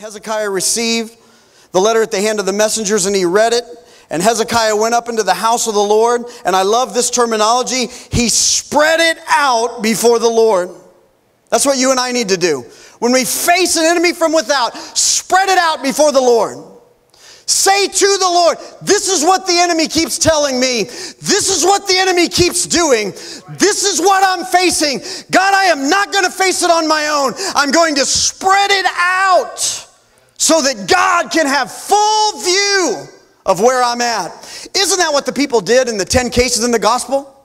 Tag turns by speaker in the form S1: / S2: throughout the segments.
S1: Hezekiah received the letter at the hand of the messengers and he read it. And Hezekiah went up into the house of the Lord. And I love this terminology. He spread it out before the Lord. That's what you and I need to do. When we face an enemy from without, spread it out before the Lord. Say to the Lord, This is what the enemy keeps telling me. This is what the enemy keeps doing. This is what I'm facing. God, I am not going to face it on my own. I'm going to spread it out so that God can have full view of where I'm at. Isn't that what the people did in the 10 cases in the gospel?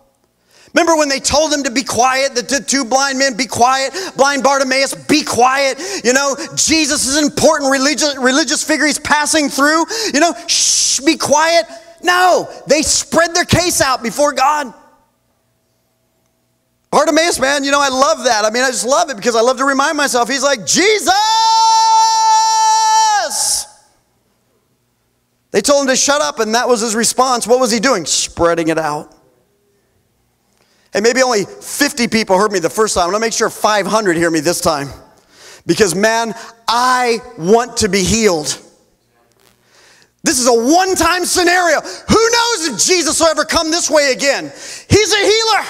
S1: Remember when they told him to be quiet, the two blind men, be quiet, blind Bartimaeus, be quiet. You know, Jesus is an important religious, religious figure he's passing through. You know, shh, be quiet. No, they spread their case out before God. Bartimaeus, man, you know, I love that. I mean, I just love it because I love to remind myself. He's like, Jesus! They told him to shut up, and that was his response. What was he doing? Spreading it out. And maybe only 50 people heard me the first time. I'm gonna make sure 500 hear me this time. Because, man, I want to be healed. This is a one time scenario. Who knows if Jesus will ever come this way again? He's a healer.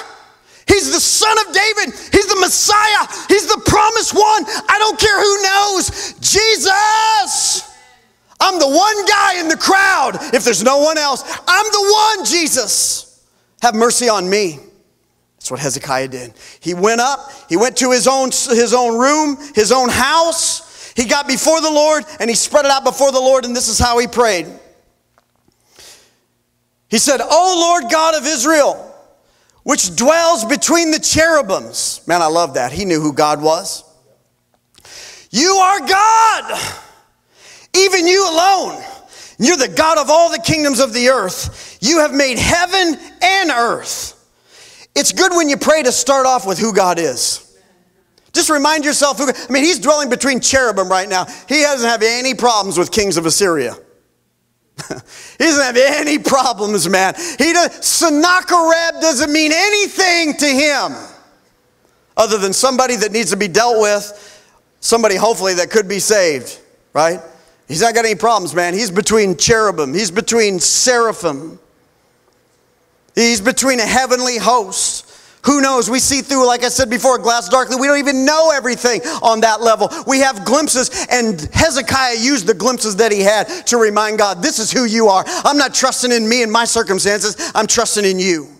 S1: He's the son of David. He's the Messiah. He's the promised one. I don't care who knows. Jesus. I'm the one guy in the crowd. If there's no one else, I'm the one, Jesus. Have mercy on me. That's what Hezekiah did. He went up, he went to his own, his own room, his own house. He got before the Lord and he spread it out before the Lord, and this is how he prayed. He said, O Lord God of Israel, which dwells between the cherubims. Man, I love that. He knew who God was. You are God, even you alone. You're the God of all the kingdoms of the earth. You have made heaven and earth. It's good when you pray to start off with who God is. Just remind yourself who, I mean, he's dwelling between cherubim right now. He doesn't have any problems with kings of Assyria. he doesn't have any problems, man. He does, Sennacherib doesn't mean anything to him other than somebody that needs to be dealt with, somebody hopefully that could be saved, right? He's not got any problems, man. He's between cherubim, he's between seraphim. He's between a heavenly host. Who knows? We see through, like I said before, glass darkly. We don't even know everything on that level. We have glimpses, and Hezekiah used the glimpses that he had to remind God, this is who you are. I'm not trusting in me and my circumstances, I'm trusting in you.